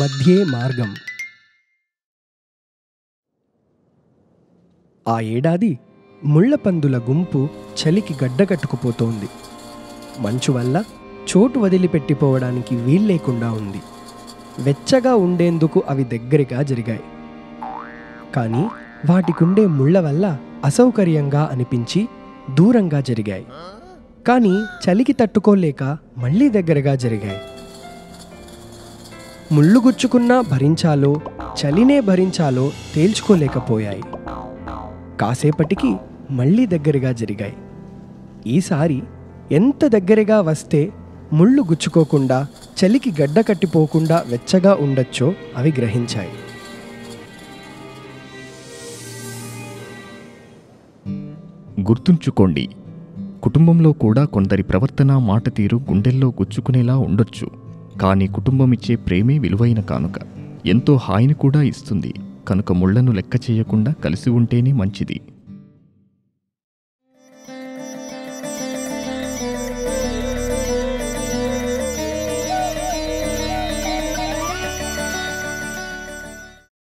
మధ్యే మార్గం. ఆ ఏడాది ముళ్ళపందుల గుంపు చలికి గడ్డకట్టుకుపోతోంది. మంచు వల్ల చోటు వదిలిపెట్టిపోవడానికి వీల్లేకుండా ఉంది. వెచ్చగా ఉండేందుకు అవి దగ్గరగా జరిగాయి. కానీ వాటికుండే ముళ్ళ వల్ల అసౌకర్యంగా అనిపించి దూరంగా జరిగాయి. కానీ చలికి తట్టుకోలేక మళ్ళీ దగ్గరగా జరిగాయి. ముళ్ళు గుచ్చుకున్నా భరించాలో చలినే భరించాలో తేల్చుకోలేకపోయాయి. కాసేపటికి మళ్ళీ దగ్గరగా జరిగాయి. ఈసారి ఎంత దగ్గరగా వస్తే ముళ్ళు గుచ్చుకోకుండా చలికి గడ్డ కట్టిపోకుండా వెచ్చగా ఉండొచ్చో అవి గ్రహించాయి. గుర్తుంచుకోండి కుటుంబంలో కూడా కొందరి ప్రవర్తన మాట తీరు గుండెల్లో గుచ్చుకునేలా ఉండొచ్చు. కానీ కుటుంబం ఇచ్చే ప్రేమే విలువైన కానుక. ఎంతో హాయిని కూడా ఇస్తుంది. కనుక ముళ్ళను లెక్క చేయకుండా కలిసి ఉంటేనే మంచిది.